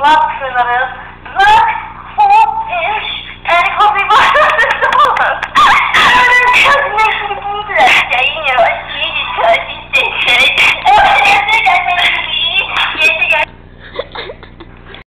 lápis, Zack,